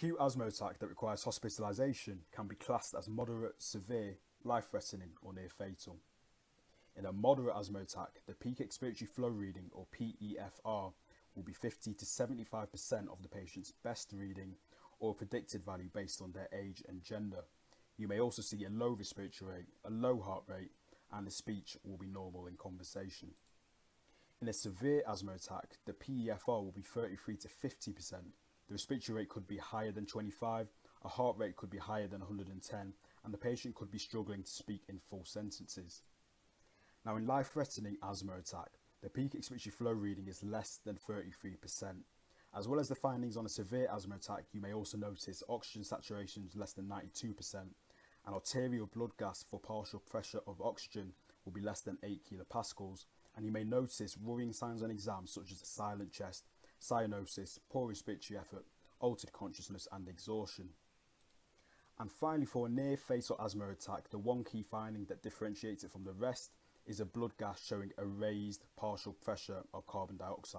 Acute asthma attack that requires hospitalisation can be classed as moderate, severe, life threatening, or near fatal. In a moderate asthma attack, the peak expiratory flow reading, or PEFR, will be 50 to 75% of the patient's best reading or predicted value based on their age and gender. You may also see a low respiratory rate, a low heart rate, and the speech will be normal in conversation. In a severe asthma attack, the PEFR will be 33 to 50%. The respiratory rate could be higher than 25, a heart rate could be higher than 110, and the patient could be struggling to speak in full sentences. Now, in life threatening asthma attack, the peak expiratory flow reading is less than 33%. As well as the findings on a severe asthma attack, you may also notice oxygen saturation less than 92%, and arterial blood gas for partial pressure of oxygen will be less than 8 kilopascals, and you may notice worrying signs on exam such as a silent chest, cyanosis, poor respiratory effort, altered consciousness and exhaustion. And finally, for a near fatal asthma attack, the one key finding that differentiates it from the rest is a blood gas showing a raised partial pressure of carbon dioxide.